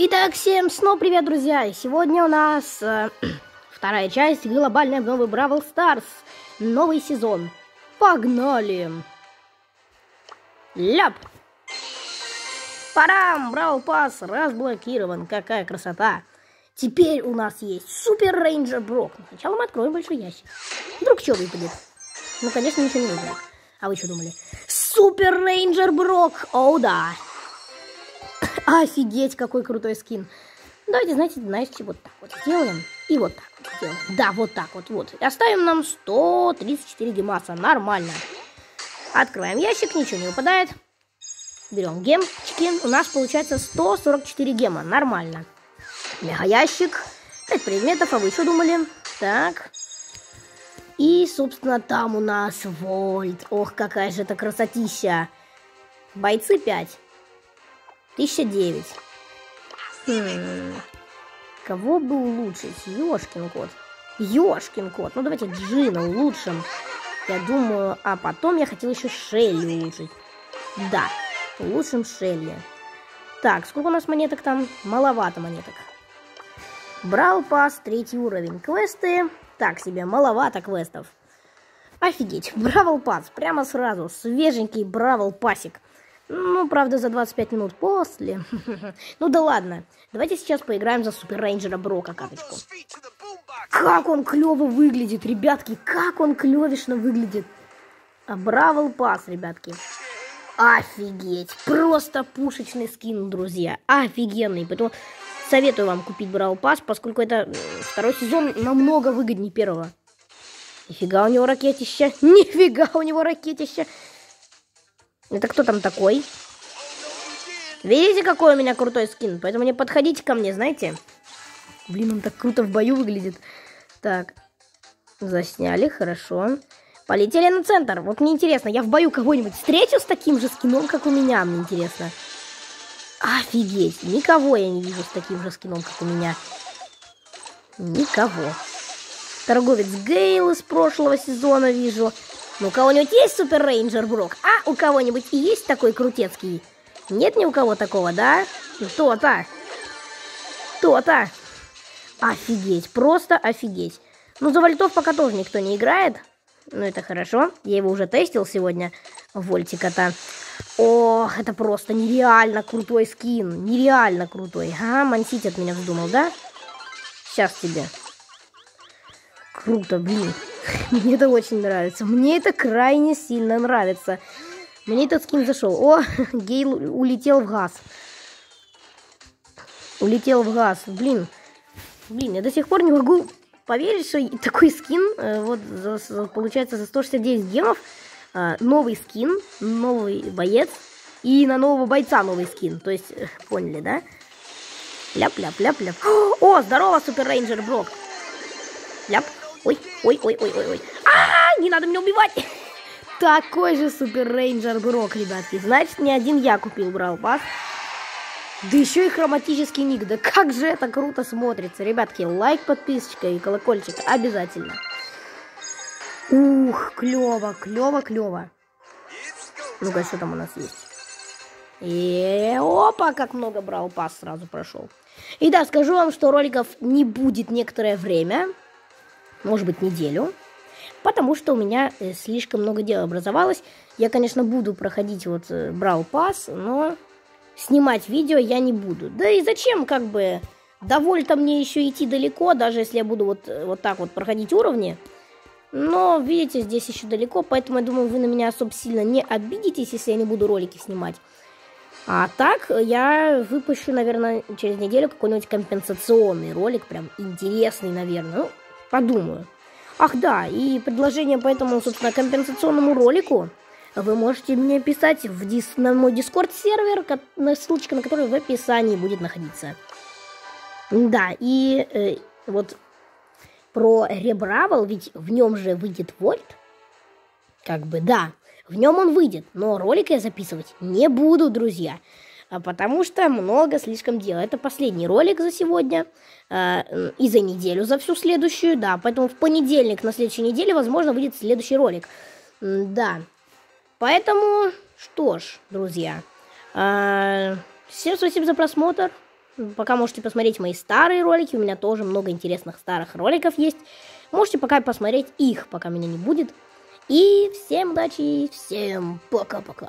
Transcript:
Итак, всем снова привет, друзья! Сегодня у нас э, вторая часть глобальной обновы Бравл Старс. Новый сезон. Погнали! Ляп! Парам! Бравл Пас разблокирован. Какая красота! Теперь у нас есть Супер Рейнджер Брок. Сначала мы откроем большой ящик. Вдруг что выпадет? Ну, конечно, ничего не выпадет. А вы что думали? Супер Рейнджер Брок! О, да! Офигеть, какой крутой скин. Давайте, знаете, знаете, вот так вот сделаем. И вот так вот сделаем. Да, вот так вот, вот. Оставим нам 134 гемаса. Нормально. Открываем ящик, ничего не выпадает. Берем гемчики. У нас получается 144 гема. Нормально. Мега ящик. 5 предметов, а вы что думали? Так. И, собственно, там у нас вольт. Ох, какая же это красотища. Бойцы 5. 1009. Хм. Кого бы улучшить? Ёшкин кот. Ёшкин кот. Ну, давайте Джина улучшим. Я думаю, а потом я хотел еще Шелли улучшить. Да, улучшим Шелли. Так, сколько у нас монеток там? Маловато монеток. Брал пас, третий уровень. Квесты. Так себе, маловато квестов. Офигеть, Бравл Пас, прямо сразу, свеженький Бравл Пасик. Ну, правда, за 25 минут после. ну да ладно. Давайте сейчас поиграем за Супер Рейнджера Брока каточку. Как он клево выглядит, ребятки. Как он клевишно выглядит. А Бравл Пас, ребятки. Офигеть. Просто пушечный скин, друзья. Офигенный. Поэтому советую вам купить Бравл Пас, поскольку это второй сезон намного выгоднее первого. Нифига у него ракетища. Нифига у него ракетища. Это кто там такой? Видите, какой у меня крутой скин? Поэтому не подходите ко мне, знаете? Блин, он так круто в бою выглядит. Так, засняли, хорошо. Полетели на центр. Вот мне интересно, я в бою кого-нибудь встречу с таким же скином, как у меня, мне интересно. Офигеть, никого я не вижу с таким же скином, как у меня. Никого. Торговец Гейл из прошлого сезона вижу. Ну, у кого-нибудь есть Супер Рейнджер Брок? А у кого-нибудь есть такой крутецкий? Нет ни у кого такого, да? То-то. То-то. Офигеть, просто офигеть. Ну, за вольтов пока тоже никто не играет. Ну, это хорошо. Я его уже тестил сегодня. Вольтика-то. О, это просто нереально крутой скин. Нереально крутой. Ага, мансить от меня вздумал, да? Сейчас тебе. Круто, блин. Мне это очень нравится. Мне это крайне сильно нравится. Мне этот скин зашел. О, Гейл улетел в газ. Улетел в газ. Блин. Блин, я до сих пор не могу поверить, что такой скин, э, вот, получается, за 169 гемов, э, новый скин, новый боец, и на нового бойца новый скин. То есть, э, поняли, да? Ляп-ляп-ляп-ляп. О, здорово, Супер Рейнджер Брок. Ой, ой, ой, ой, ой, ой. А, не надо меня убивать. Такой же Супер Рейнджер Брок, ребятки. Значит, не один я купил Brawl Pass. Да еще и хроматический ник. Да как же это круто смотрится. Ребятки, лайк, подписочка и колокольчик обязательно. Ух, клево, клево, клево. Ну-ка, что там у нас есть? И опа, как много брал пас сразу прошел. И да, скажу вам, что роликов не будет некоторое время может быть, неделю, потому что у меня э, слишком много дел образовалось. Я, конечно, буду проходить вот э, Брау Пас, но снимать видео я не буду. Да и зачем, как бы, довольно мне еще идти далеко, даже если я буду вот, э, вот так вот проходить уровни. Но, видите, здесь еще далеко, поэтому я думаю, вы на меня особо сильно не обидитесь, если я не буду ролики снимать. А так, я выпущу, наверное, через неделю какой-нибудь компенсационный ролик, прям интересный, наверное. Ну, Подумаю. Ах да, и предложение по этому, собственно, компенсационному ролику вы можете мне писать в дис на мой дискорд сервер, ссылочка на который в описании будет находиться. Да, и э, вот про Ребравел, ведь в нем же выйдет Вольт. Как бы, да, в нем он выйдет, но ролик я записывать не буду, друзья потому что много слишком дела. Это последний ролик за сегодня э, и за неделю, за всю следующую, да. Поэтому в понедельник на следующей неделе, возможно, выйдет следующий ролик. Да. Поэтому, что ж, друзья, э, всем спасибо за просмотр. Пока можете посмотреть мои старые ролики. У меня тоже много интересных старых роликов есть. Можете пока посмотреть их, пока меня не будет. И всем удачи, всем пока-пока.